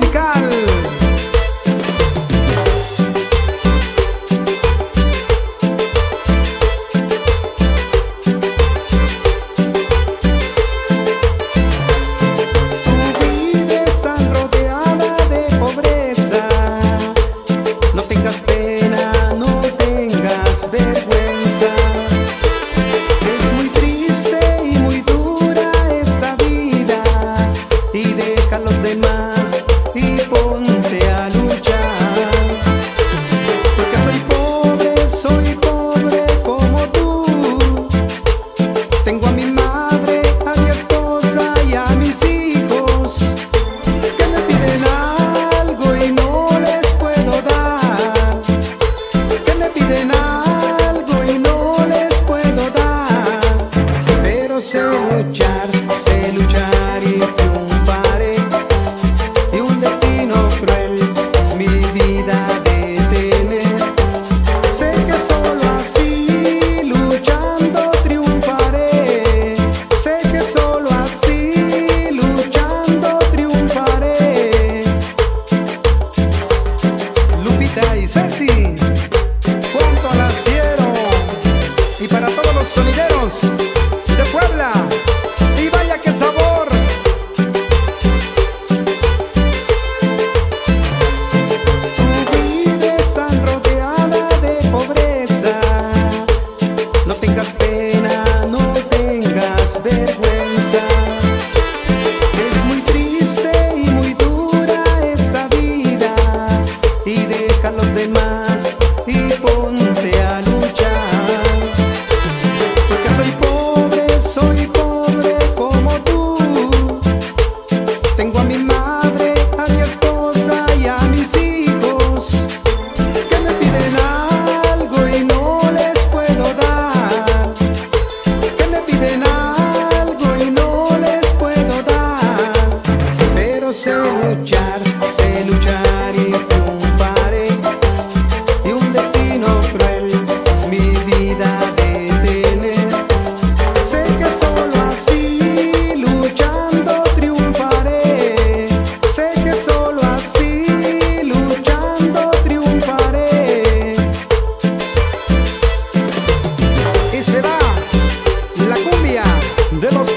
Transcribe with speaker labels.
Speaker 1: Tu vida es tan rodeada de pobreza, no tengas pena, no tengas vergüenza. Es muy triste y muy dura esta vida y deja a los demás. Sonideros. de los